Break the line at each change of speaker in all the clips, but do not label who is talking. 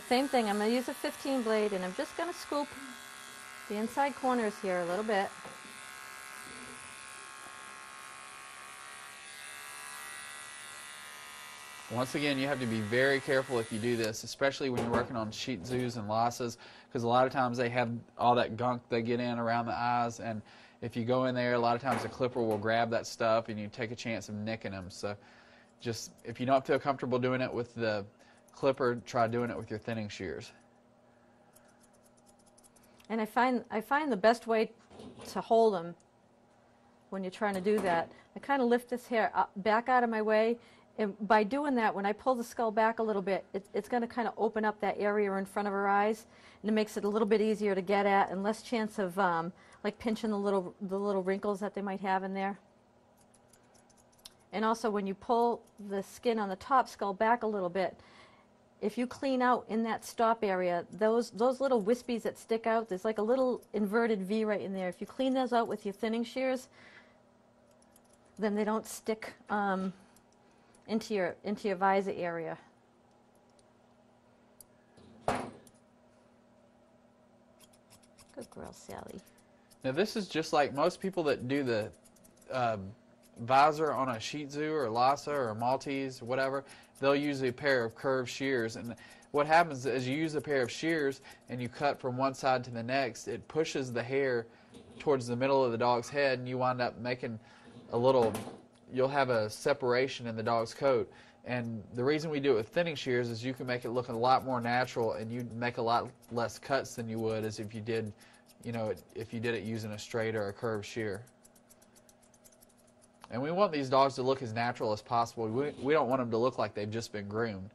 Same thing, I'm going to use a 15 blade and I'm just going to scoop the inside corners here a little bit.
Once again, you have to be very careful if you do this, especially when you're working on Shih Tzus and Lhasas, because a lot of times they have all that gunk they get in around the eyes, and if you go in there, a lot of times the clipper will grab that stuff and you take a chance of nicking them. So just, if you don't feel comfortable doing it with the clipper, try doing it with your thinning shears.
And I find, I find the best way to hold them when you're trying to do that, I kind of lift this hair up, back out of my way and by doing that, when I pull the skull back a little bit, it, it's going to kind of open up that area in front of her eyes, and it makes it a little bit easier to get at and less chance of um, like pinching the little the little wrinkles that they might have in there. And also, when you pull the skin on the top skull back a little bit, if you clean out in that stop area, those those little wispies that stick out, there's like a little inverted V right in there. If you clean those out with your thinning shears, then they don't stick. Um, into your, into your visor area. Good girl, Sally.
Now this is just like most people that do the uh, visor on a Shih Tzu or Lhasa or Maltese, whatever. They'll use a pair of curved shears, and what happens is you use a pair of shears and you cut from one side to the next. It pushes the hair towards the middle of the dog's head, and you wind up making a little you'll have a separation in the dog's coat. And the reason we do it with thinning shears is you can make it look a lot more natural and you make a lot less cuts than you would as if you did, you know, if you did it using a straight or a curved shear. And we want these dogs to look as natural as possible. We, we don't want them to look like they've just been groomed.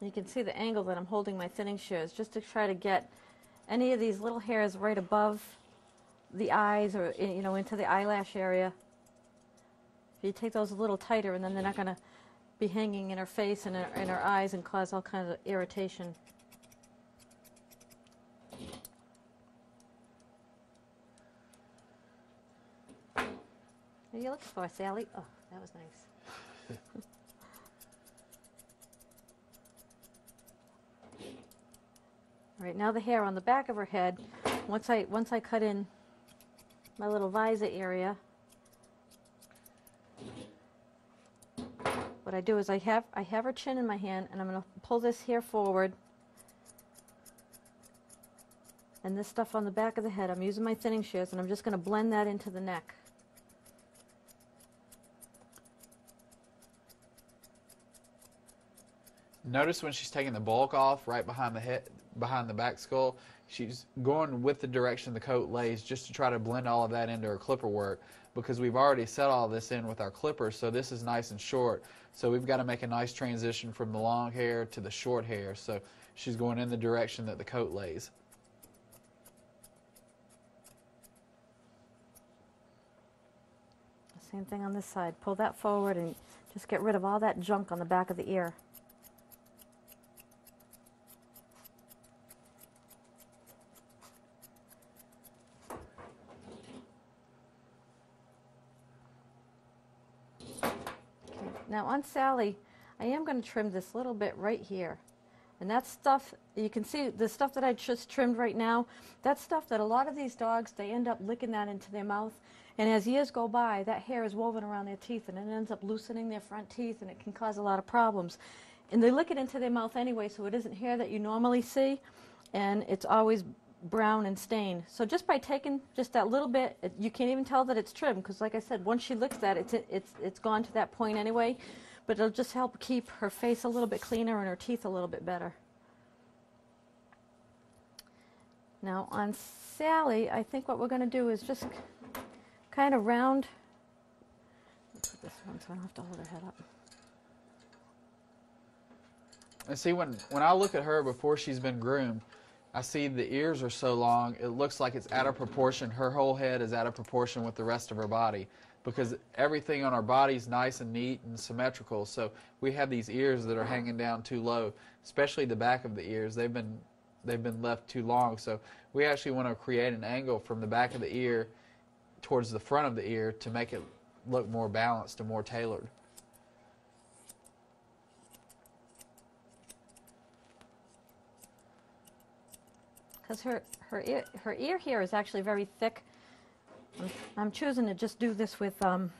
You can see the angle that I'm holding my thinning shears just to try to get any of these little hairs right above the eyes or you know into the eyelash area. If you take those a little tighter, and then they're not going to be hanging in her face and her, in her eyes and cause all kinds of irritation. Are you looking for, Sally? Oh, that was nice. All right, now the hair on the back of her head, once I, once I cut in my little visor area. What I do is I have, I have her chin in my hand and I'm going to pull this here forward. And this stuff on the back of the head, I'm using my thinning shears and I'm just going to blend that into the neck.
Notice when she's taking the bulk off right behind the head, behind the back skull, she's going with the direction the coat lays just to try to blend all of that into her clipper work because we've already set all this in with our clippers so this is nice and short so we've got to make a nice transition from the long hair to the short hair so she's going in the direction that the coat lays.
Same thing on this side. Pull that forward and just get rid of all that junk on the back of the ear. Now on Sally, I am going to trim this little bit right here. And that stuff, you can see the stuff that I just trimmed right now, that's stuff that a lot of these dogs, they end up licking that into their mouth. And as years go by, that hair is woven around their teeth and it ends up loosening their front teeth and it can cause a lot of problems. And they lick it into their mouth anyway, so it isn't hair that you normally see. And it's always brown and stained. So just by taking just that little bit, it, you can't even tell that it's trimmed because like I said, once she licks that, it's, it's, it's gone to that point anyway. But it'll just help keep her face a little bit cleaner and her teeth a little bit better. Now on Sally, I think what we're going to do is just kind of round. Put this one so I don't have to hold her head up.
And see, when, when I look at her before she's been groomed, I see the ears are so long, it looks like it's out of proportion. Her whole head is out of proportion with the rest of her body because everything on our body is nice and neat and symmetrical. So we have these ears that are hanging down too low, especially the back of the ears. They've been they've been left too long. So we actually want to create an angle from the back of the ear towards the front of the ear to make it look more balanced and more tailored.
Because her, her, ear, her ear here is actually very thick. I'm, I'm choosing to just do this with um,